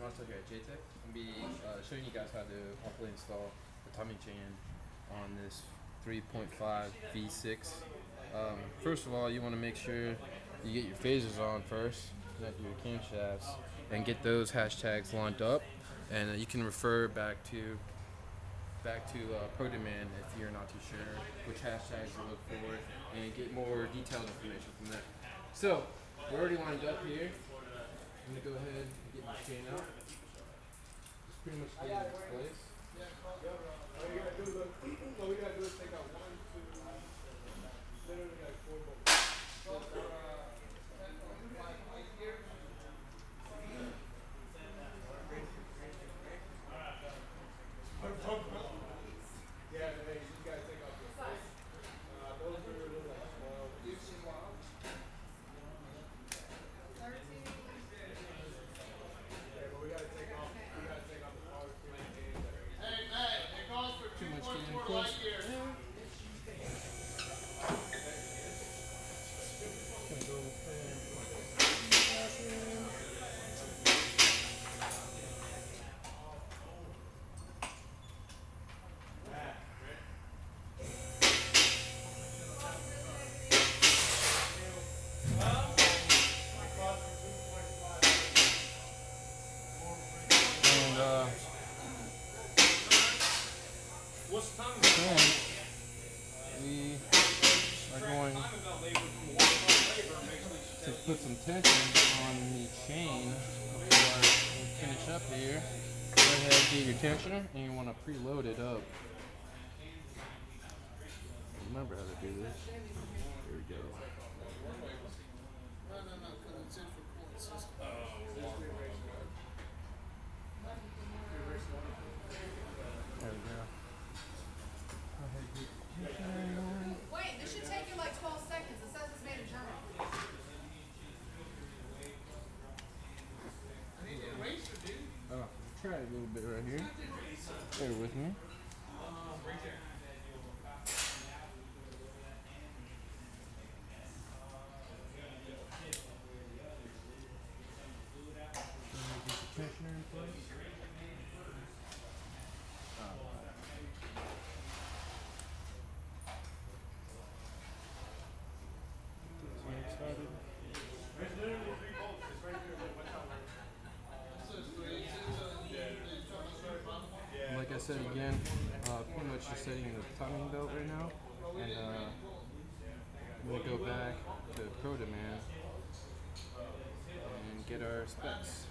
Ronto here at JTech. I'm going to be uh, showing you guys how to properly install the timing chain on this 3.5 V6. Um, first of all, you want to make sure you get your phasers on first, connect your camshafts, and get those hashtags lined up. And uh, you can refer back to back to uh, ProDemand if you're not too sure which hashtags to look for, and get more detailed information from there. So we're already lined up here. I'm gonna go ahead and get my chain out. Just pretty much it in place. Is, all we gotta do is take out one, two, literally like four bolts. Yeah, hey, you gotta take out the, uh, those are a little like small. Okay, but we gotta take off, we gotta take off the power too. Too much getting in place. Gonna go with that. And uh, What's the time? Then we are going to put some tension on the chain before we finish up here. Go ahead, get your tensioner, and you want to preload it up. Remember how to do this. Here we go. There we go. Go ahead, get your tensioner on. Wait, this should take you like 12 seconds. It says it's made in Germany. Oh, try it a little bit right here. Bear with me. Said again, uh, pretty much just setting the timing belt right now, and uh, I'm gonna go back to Pro Demand and get our specs.